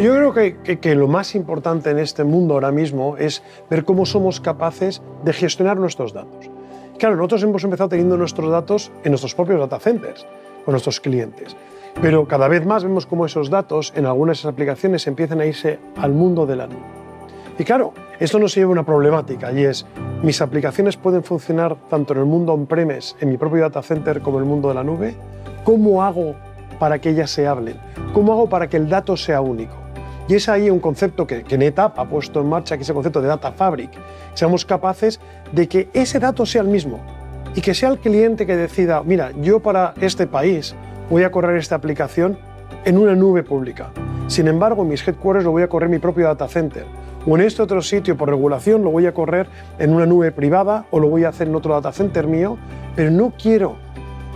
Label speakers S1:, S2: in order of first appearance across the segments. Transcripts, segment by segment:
S1: Yo creo que, lo más importante en este mundo ahora mismo es ver cómo somos capaces de gestionar nuestros datos. Claro, nosotros hemos empezado teniendo nuestros datos en nuestros propios data centers, con nuestros clientes. Pero cada vez más vemos cómo esos datos en algunas de aplicaciones empiezan a irse al mundo de la nube. Y claro, esto nos lleva a una problemática y es, mis aplicaciones pueden funcionar tanto en el mundo on-premise, en mi propio data center, como en el mundo de la nube. ¿Cómo hago para que ellas se hablen? ¿Cómo hago para que el dato sea único? Y es ahí un concepto que, que NetApp ha puesto en marcha, que es el concepto de Data Fabric. Seamos capaces de que ese dato sea el mismo y que sea el cliente que decida, mira, yo para este país voy a correr esta aplicación en una nube pública. Sin embargo, en mis headquarters lo voy a correr en mi propio data center. O en este otro sitio, por regulación, lo voy a correr en una nube privada o lo voy a hacer en otro data center mío, pero no quiero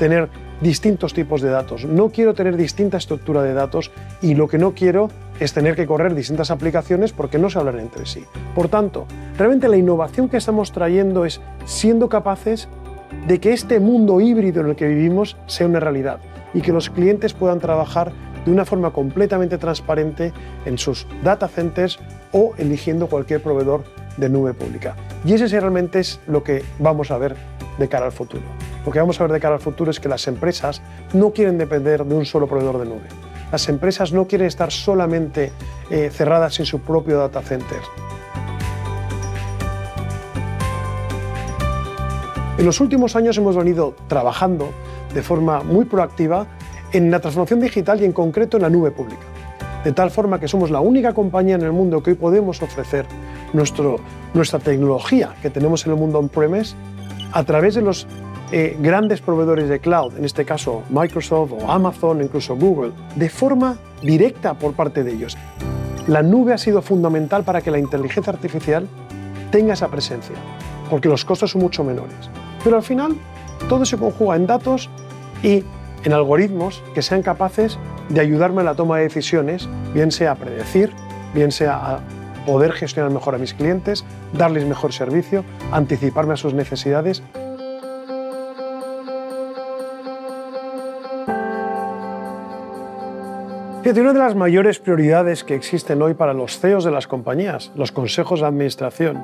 S1: tener distintos tipos de datos, no quiero tener distinta estructura de datos y lo que no quiero es tener que correr distintas aplicaciones porque no se hablan entre sí. Por tanto, realmente la innovación que estamos trayendo es siendo capaces de que este mundo híbrido en el que vivimos sea una realidad y que los clientes puedan trabajar de una forma completamente transparente en sus data centers o eligiendo cualquier proveedor de nube pública. Y ese realmente es lo que vamos a ver de cara al futuro. Lo que vamos a ver de cara al futuro es que las empresas no quieren depender de un solo proveedor de nube las empresas no quieren estar solamente eh, cerradas en su propio data center. En los últimos años hemos venido trabajando de forma muy proactiva en la transformación digital y en concreto en la nube pública. De tal forma que somos la única compañía en el mundo que hoy podemos ofrecer nuestra tecnología que tenemos en el mundo on-premise a través de los eh, grandes proveedores de cloud, en este caso Microsoft o Amazon, incluso Google, de forma directa por parte de ellos. La nube ha sido fundamental para que la inteligencia artificial tenga esa presencia, porque los costos son mucho menores. Pero al final todo se conjuga en datos y en algoritmos que sean capaces de ayudarme en la toma de decisiones, bien sea a predecir, bien sea a poder gestionar mejor a mis clientes, darles mejor servicio, anticiparme a sus necesidades Fíjate, una de las mayores prioridades que existen hoy para los CEOs de las compañías, los consejos de administración,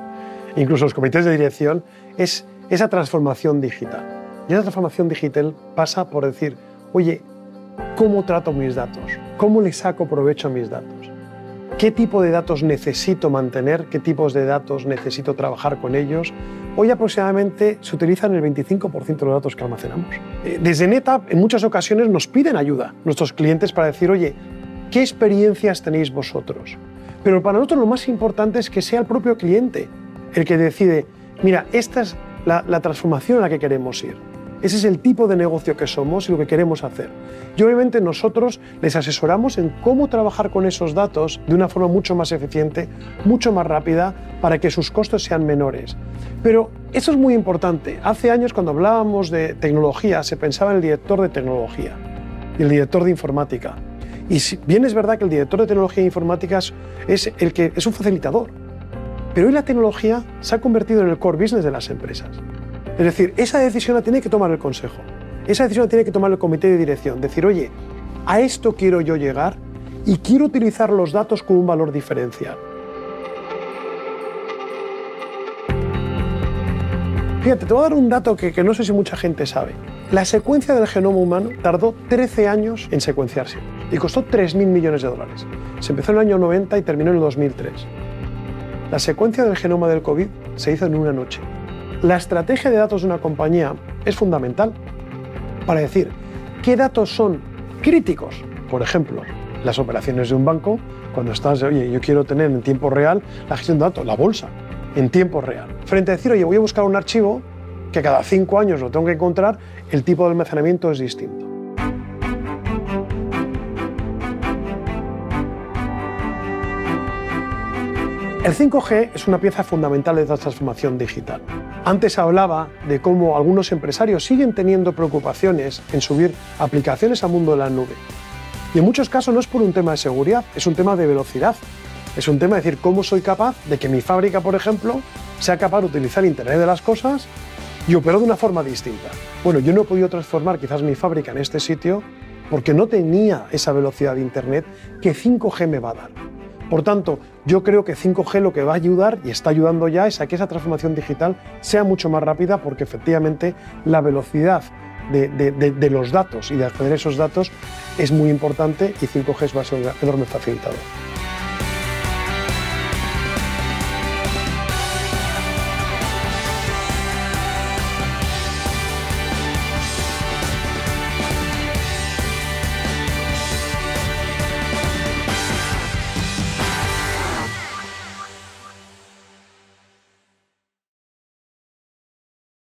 S1: incluso los comités de dirección, es esa transformación digital. Y esa transformación digital pasa por decir, oye, ¿cómo trato mis datos? ¿Cómo le saco provecho a mis datos? ¿Qué tipo de datos necesito mantener? ¿Qué tipos de datos necesito trabajar con ellos? Hoy aproximadamente se utilizan el 25% de los datos que almacenamos. Eh, desde NetApp en muchas ocasiones nos piden ayuda nuestros clientes para decir, oye, ¿qué experiencias tenéis vosotros? Pero para nosotros lo más importante es que sea el propio cliente el que decide, mira, esta es la, la transformación a la que queremos ir. Ese es el tipo de negocio que somos y lo que queremos hacer. Y obviamente nosotros les asesoramos en cómo trabajar con esos datos de una forma mucho más eficiente, mucho más rápida, para que sus costos sean menores. Pero eso es muy importante. Hace años cuando hablábamos de tecnología se pensaba en el director de tecnología y el director de informática. Y bien es verdad que el director de tecnología e informática es, el que, es un facilitador, pero hoy la tecnología se ha convertido en el core business de las empresas. Es decir, esa decisión la tiene que tomar el Consejo. Esa decisión la tiene que tomar el Comité de Dirección. Decir, oye, a esto quiero yo llegar y quiero utilizar los datos con un valor diferencial. Fíjate, te voy a dar un dato que, que, no sé si mucha gente sabe. La secuencia del genoma humano tardó 13 años en secuenciarse y costó 3.000 millones de dólares. Se empezó en el año 90 y terminó en el 2003. La secuencia del genoma del COVID se hizo en una noche. La estrategia de datos de una compañía es fundamental para decir qué datos son críticos. Por ejemplo, las operaciones de un banco, cuando estás, oye, yo quiero tener en tiempo real la gestión de datos, la bolsa, en tiempo real. Frente a decir, oye, voy a buscar un archivo que cada cinco años lo tengo que encontrar, el tipo de almacenamiento es distinto. El 5G es una pieza fundamental de esta transformación digital. Antes hablaba de cómo algunos empresarios siguen teniendo preocupaciones en subir aplicaciones al mundo de la nube. Y en muchos casos no es por un tema de seguridad, es un tema de velocidad. Es un tema de decir cómo soy capaz de que mi fábrica, por ejemplo, sea capaz de utilizar Internet de las Cosas y operó de una forma distinta. Bueno, yo no he podido transformar quizás mi fábrica en este sitio porque no tenía esa velocidad de Internet que 5G me va a dar. Por tanto, yo creo que 5G lo que va a ayudar y está ayudando ya es a que esa transformación digital sea mucho más rápida porque efectivamente la velocidad de, los datos y de acceder a esos datos es muy importante y 5G va a ser un enorme facilitador.